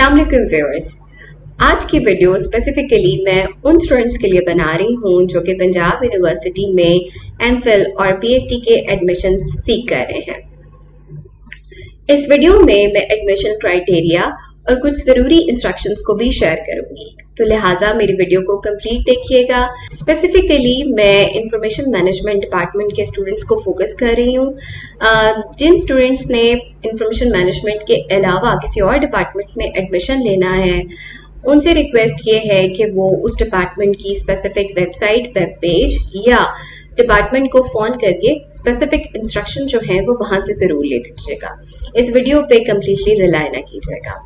वालेकुम व्यूअर्स आज की वीडियो स्पेसिफिकली मैं उन स्टूडेंट्स के लिए बना रही हूँ जो कि पंजाब यूनिवर्सिटी में एम और पीएचडी के एडमिशन सीख कर रहे हैं। इस वीडियो में मैं एडमिशन क्राइटेरिया और कुछ ज़रूरी इंस्ट्रक्शंस को भी शेयर करूँगी। तो लिहाजा मेरी वीडियो को कंप्लीट देखिएगा। स्पेसिफिकली मैं इंफॉर्मेशन मैनेजमेंट डिपार्टमेंट के स्टूडेंट्स को फोकस कर रही हूँ। जिन स्टूडेंट्स ने इंफॉर्मेशन मैनेजमेंट के अलावा किसी और डिपार्टमेंट में एडमिशन लेना है, उनसे रिक्वेस्ट ये है कि वो उस डिपार्टमेंट की स्पेसिफिक वेबसाइट वेब पेज या डिपार्टमेंट को फ़ोन करके स्पेसिफिक इंस्ट्रक्शन जो है, वो वहाँ से ज़रूर ले लीजिएगा। इस वीडियो पे कम्प्लीटली रिलाई ना कीजिएगा।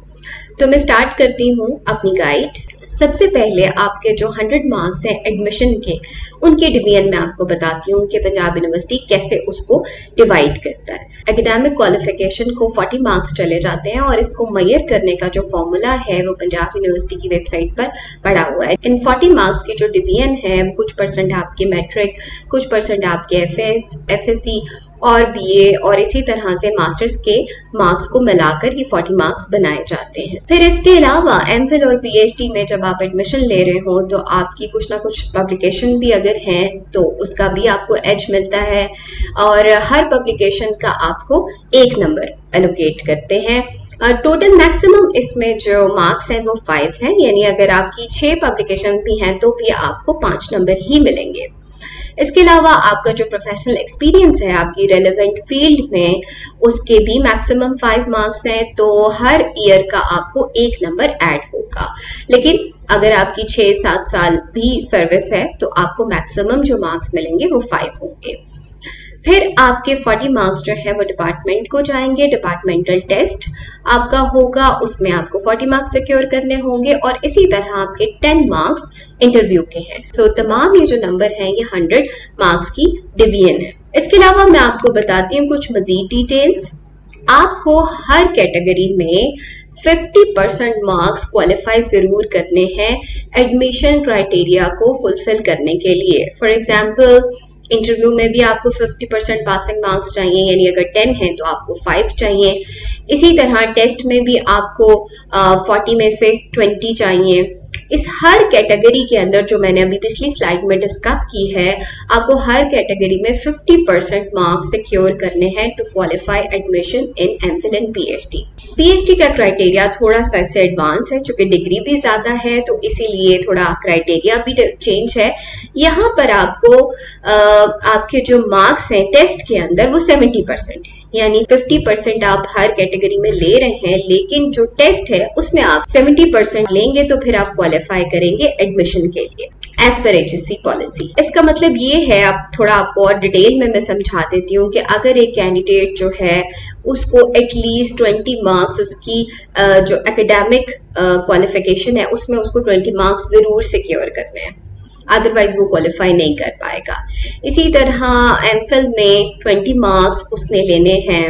तो मैं स्टार्ट करती हूँ अपनी गाइड सबसे पहले आपके जो 100 मार्क्स हैं एडमिशन के, उनके डिवीज़न में आपको बताती हूँ कि पंजाब यूनिवर्सिटी कैसे उसको डिवाइड करता है। एकेडमिक क्वालिफिकेशन को 40 मार्क्स चले जाते हैं और इसको मैयर करने का जो फॉर्मूला है, वो पंजाब यूनिवर्सिटी की वेबसाइट पर पड़ा हुआ है। इन 40 मार्क्स की जो डिवीज़न है, कुछ परसेंट आपके मैट्रिक कुछ परसेंट आपके एफ़ एफ़ और बीए और इसी तरह से मास्टर्स के मार्क्स को मिलाकर ये 40 मार्क्स बनाए जाते हैं। फिर इसके अलावा एम और पीएचडी में जब आप एडमिशन ले रहे हो तो आपकी कुछ ना कुछ पब्लिकेशन भी अगर है तो उसका भी आपको एज मिलता है और हर पब्लिकेशन का आपको एक नंबर एलोकेट करते हैं। टोटल uh, मैक्सिमम इसमें जो मार्क्स हैं वो फाइव हैं यानी अगर आपकी छः पब्लिकेशन भी हैं तो भी आपको पाँच नंबर ही मिलेंगे। इसके अलावा आपका जो प्रोफेशनल एक्सपीरियंस है, आपकी रेलिवेंट फ़ील्ड में, उसके भी मैक्सिमम फाइव मार्क्स हैं तो हर ईयर का आपको एक नंबर ऐड होगा। लेकिन अगर आपकी छः सात साल भी सर्विस है तो आपको मैक्सिमम जो मार्क्स मिलेंगे, वो फाइव होंगे। फिर आपके 40 मार्क्स जो है वो डिपार्टमेंट को जाएँगे डिपार्टमेंटल टेस्ट आपका होगा, उसमें आपको 40 मार्क्स सिक्योर करने होंगे और इसी तरह आपके 10 मार्क्स इंटरव्यू के हैं। तो तमाम ये जो नंबर हैं, ये 100 मार्क्स की डिवीज़न है। इसके अलावा मैं आपको बताती हूँ कुछ मजीद डिटेल्स आपको हर कैटेगरी में 50 परसेंट मार्क्स क्वालिफाई ज़रूर करने हैं एडमिशन क्राइटेरिया को फुलफिल करने के लिए। फॉर एग्ज़ाम्पल इंटरव्यू में भी आपको 50 परसेंट पासिंग मार्क्स चाहिए यानी अगर 10 हैं तो आपको 5 चाहिए। इसी तरह टेस्ट में भी आपको आ, 40 में से 20 चाहिए। इस हर कैटेगरी के अंदर जो मैंने अभी पिछली स्लाइड में डिस्कस की है आपको हर कैटेगरी में 50 परसेंट मार्क्स सिक्योर करने हैं to qualify admission in M Phil and P H D P H D का क्राइटेरिया थोड़ा सा इससे एडवांस है चूँकि डिग्री भी ज़्यादा है तो इसीलिए थोड़ा क्राइटेरिया भी चेंज है। यहाँ पर आपको आ, आपके जो मार्क्स हैं टेस्ट के अंदर वो सेवेंटी परसेंट है। यानी 50 परसेंट आप हर कैटेगरी में ले रहे हैं, लेकिन जो टेस्ट है, उसमें आप 70 परसेंट लेंगे तो फिर आप क्वालिफाई करेंगे एडमिशन के लिए एज पर एच पॉलिसी इसका मतलब ये है, आप थोड़ा आपको और डिटेल में मैं समझा देती हूँ कि अगर एक कैंडिडेट जो है, उसको एटलीस्ट ट्वेंटी मार्क्स उसकी जो एकेडमिक क्वालिफिकेशन है, उसमें उसको ट्वेंटी मार्क्स ज़रूर सिक्योर करने हैं। अदरवाइज़ वो क्वालिफाई नहीं कर पाएगा। इसी तरह एम में ट्वेंटी मार्क्स उसने लेने हैं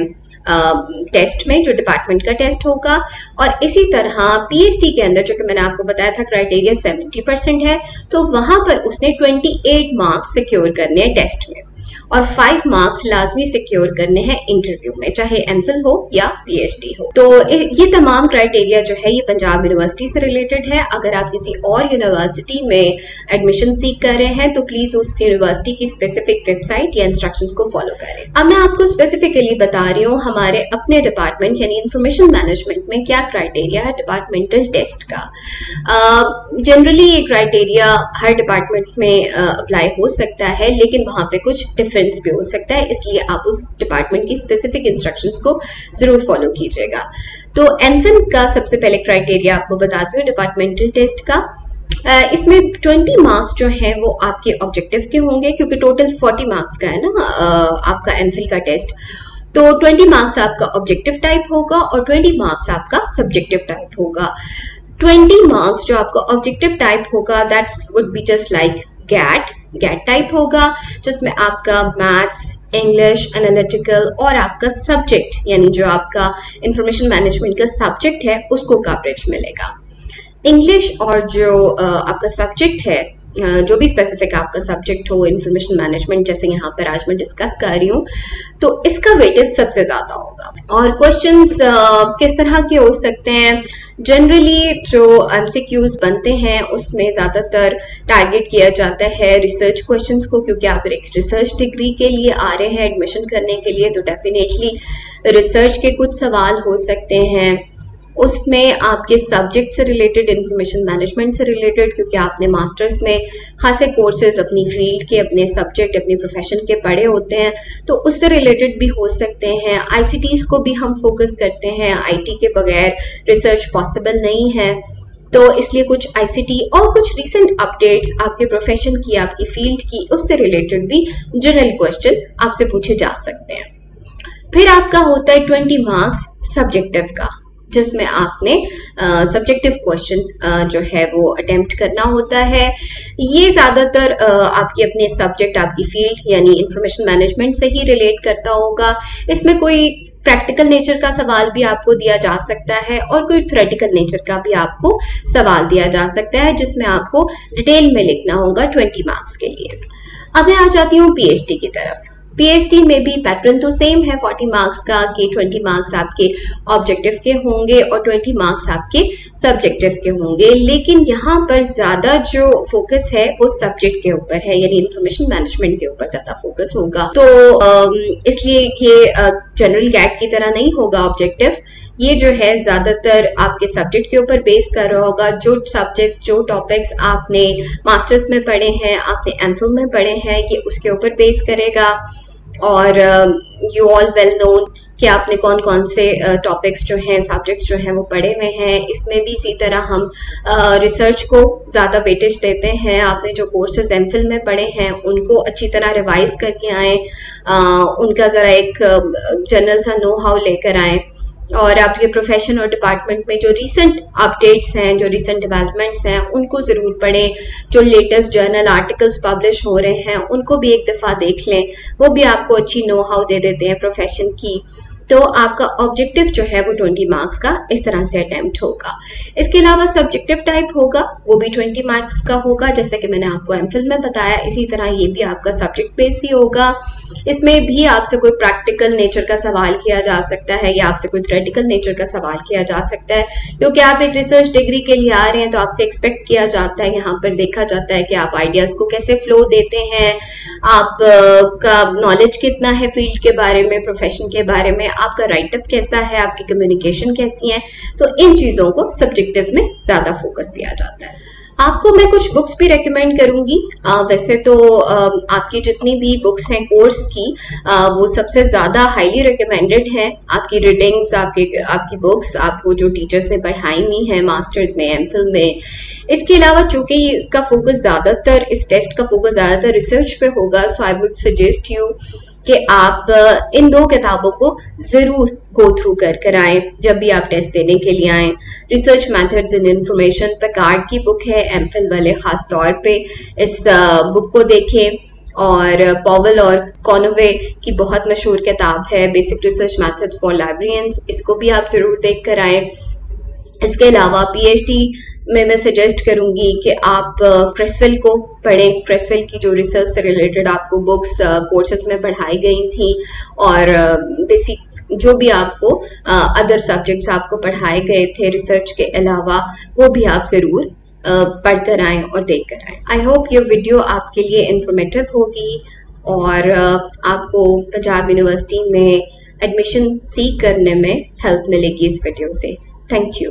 टेस्ट में, जो डिपार्टमेंट का टेस्ट होगा। और इसी तरह पीएचडी के अंदर, जो कि मैंने आपको बताया था क्राइटेरिया 70 परसेंट है तो वहाँ पर उसने 28 मार्क्स सिक्योर करने हैं टेस्ट में। और फाइव मार्क्स लाजमी सिक्योर करने हैं इंटरव्यू में, चाहे एम हो या पीएचडी हो। तो ये तमाम क्राइटेरिया जो है, ये पंजाब यूनिवर्सिटी से रिलेटेड है। अगर आप किसी और यूनिवर्सिटी में एडमिशन सीख कर रहे हैं तो प्लीज़ उस यूनिवर्सिटी की स्पेसिफिक वेबसाइट या इंस्ट्रक्शंस को फॉलो करें। अब मैं आपको स्पेसिफिकली बता रही हूँ, हमारे अपने डिपार्टमेंट यानी इंफॉर्मेशन मैनेजमेंट में क्या क्राइटेरिया है डिपार्टमेंटल टेस्ट का। जनरली ये क्राइटेरिया हर डिपार्टमेंट में अप्लाई हो सकता है, लेकिन वहाँ पे कुछ डिफरेंट डिफरेंस भी हो सकता है इसलिए आप उस डिपार्टमेंट की स्पेसिफिक इंस्ट्रक्शंस को ज़रूर फॉलो कीजिएगा। तो एनफिन का सबसे पहले क्राइटेरिया आपको बताती हूँ डिपार्टमेंटल टेस्ट का। Uh, इसमें 20 मार्क्स जो हैं वो आपके ऑब्जेक्टिव के होंगे क्योंकि टोटल 40 मार्क्स का है ना आपका एमफिल का टेस्ट तो 20 मार्क्स आपका ऑब्जेक्टिव टाइप होगा और 20 मार्क्स आपका सब्जेक्टिव टाइप होगा। 20 मार्क्स जो आपका ऑब्जेक्टिव टाइप होगा that's would be just like GATE GATE type होगा, जिसमें आपका मैथ्स इंग्लिश एनालिटिकल और आपका सब्जेक्ट यानी जो आपका इंफॉर्मेशन मैनेजमेंट का सब्जेक्ट है, उसको कवरेज मिलेगा। इंग्लिश और जो आपका सब्जेक्ट है जो भी स्पेसिफिक आपका सब्जेक्ट हो इन्फॉर्मेशन मैनेजमेंट जैसे यहाँ पर आज मैं डिस्कस कर रही हूँ तो इसका वेटेज सबसे ज़्यादा होगा। और क्वेश्चंस किस तरह के हो सकते हैं? जनरली जो एम बनते हैं, उसमें ज़्यादातर टारगेट किया जाता है रिसर्च क्वेश्चंस को, क्योंकि आप एक रिसर्च डिग्री के लिए आ रहे हैं एडमिशन करने के लिए तो डेफिनेटली रिसर्च के कुछ सवाल हो सकते हैं। उसमें आपके सब्जेक्ट से रिलेटेड इंफॉर्मेशन मैनेजमेंट से रिलेटेड क्योंकि आपने मास्टर्स में खासे कोर्सेज अपनी फ़ील्ड के, अपने सब्जेक्ट अपने प्रोफेशन के पढ़े होते हैं तो उससे रिलेटेड भी हो सकते हैं। आई को भी हम फोकस करते हैं। आईटी के बगैर रिसर्च पॉसिबल नहीं है। तो इसलिए कुछ आईसीटी और कुछ रीसेंट अपडेट्स आपके प्रोफेशन की, आपकी फ़ील्ड की, उससे रिलेटेड भी जनरल क्वेश्चन आपसे पूछे जा सकते हैं। फिर आपका होता है ट्वेंटी मार्क्स सब्जेक्टिव का। जिसमें आपने सब्जेक्टिव क्वेश्चन जो है वो अटेम्प्ट करना होता है। ये ज़्यादातर आपकी अपने सब्जेक्ट आपकी फ़ील्ड यानी इंफॉर्मेशन मैनेजमेंट से ही रिलेट करता होगा। इसमें कोई प्रैक्टिकल नेचर का सवाल भी आपको दिया जा सकता है और कोई थ्रेटिकल नेचर का भी आपको सवाल दिया जा सकता है, जिसमें आपको डिटेल में लिखना होगा ट्वेंटी मार्क्स के लिए। अब मैं आ जाती हूँ पीएचडी की तरफ़। पीएचडी में भी पैटर्न तो सेम है 40 मार्क्स का कि 20 मार्क्स आपके ऑब्जेक्टिव के होंगे और 20 मार्क्स आपके सब्जेक्टिव के होंगे। लेकिन यहाँ पर ज़्यादा जो फोकस है, वो सब्जेक्ट के ऊपर है, यानी इंफॉर्मेशन मैनेजमेंट के ऊपर ज़्यादा फोकस होगा। तो इसलिए ये जनरल गैट की तरह नहीं होगा ऑब्जेक्टिव ये जो है, ज़्यादातर आपके सब्जेक्ट के ऊपर बेस कर रहा होगा। जो सब्जेक्ट जो टॉपिक्स आपने मास्टर्स में पढ़े हैं, आपने एम में पढ़े हैं, ये उसके ऊपर बेस करेगा। और यू ऑल वेल नोन कि आपने कौन कौन से टॉपिक्स uh, जो हैं सब्जेक्ट्स जो हैं वो पढ़े हुए हैं। इसमें भी इसी तरह हम रिसर्च uh, को ज़्यादा वेटेज देते हैं। आपने जो कोर्सेज एम में पढ़े हैं उनको अच्छी तरह रिवाइज करके आएँ। uh, उनका ज़रा एक जनरल सा नो हाउ लेकर आएँ। और आपके प्रोफेशन और डिपार्टमेंट में जो रीसेंट अपडेट्स हैं, जो रीसेंट डेवलपमेंट्स हैं, उनको ज़रूर पढ़ें। जो लेटेस्ट जर्नल आर्टिकल्स पब्लिश हो रहे हैं, उनको भी एक दफ़ा देख लें। वो भी आपको अच्छी नो हाउ दे देते हैं प्रोफेशन की। तो आपका ऑब्जेक्टिव जो है, वो 20 मार्क्स का इस तरह से अटैम्प्ट होगा। इसके अलावा सब्जेक्टिव टाइप होगा, वो भी 20 मार्क्स का होगा। जैसे कि मैंने आपको एम में बताया, इसी तरह ये भी आपका सब्जेक्ट बेस ही होगा। इसमें भी आपसे कोई प्रैक्टिकल नेचर का सवाल किया जा सकता है या आपसे कोई थ्रेटिकल नेचर का सवाल किया जा सकता है। क्योंकि आप एक रिसर्च डिग्री के लिए आ रहे हैं तो आपसे एक्सपेक्ट किया जाता है, यहाँ पर देखा जाता है कि आप आइडियाज़ को कैसे फ्लो देते हैं, आप का नॉलेज कितना है फ़ील्ड के बारे में प्रोफेशन के बारे में, आपका राइटअप कैसा है, आपकी कम्युनिकेशन कैसी है तो इन चीज़ों को सब्जेक्टिव में ज़्यादा फोकस दिया जाता है। आपको मैं कुछ बुक्स भी रेकमेंड करूँगी। आ, वैसे तो आ, आपकी जितनी भी बुक्स हैं कोर्स की आ, वो सबसे ज़्यादा हाईली रिकमेंडेड है। आपकी रीडिंग्स आपके आपकी बुक्स आपको जो टीचर्स ने पढ़ाई हुई हैं मास्टर्स में एम में। इसके अलावा चूँकि इसका फोकस ज़्यादातर इस टेस्ट का फोकस ज़्यादातर रिसर्च पे होगा so I would suggest you कि आप इन दो किताबों को ज़रूर गो थ्रू कर कर आए जब भी आप टेस्ट देने के लिए आए। Research methods in information card की बुक है एम वाले ख़ास तौर पे। इस बुक को देखें और पॉवल और कॉनोवे की बहुत मशहूर किताब है basic research methods for librarians इसको भी आप ज़रूर देख कर आए इसके अलावा पीएचडी में मैं सजेस्ट करूँगी कि आप क्रेसवेल को पढ़ें। क्रेसवेल की जो रिसर्च से रिलेटेड आपको बुक्स कोर्सेज में पढ़ाई गई थी और बेसिक जो भी आपको अदर सब्जेक्ट्स आपको पढ़ाए गए थे रिसर्च के अलावा, वो भी आप ज़रूर पढ़ कर आएँ और देख कर आएँ। आई होप ये वीडियो आपके लिए इंफॉर्मेटिव होगी और आपको पंजाब यूनिवर्सिटी में एडमिशन सीख करने में हेल्प मिलेगी इस वीडियो से। Thank you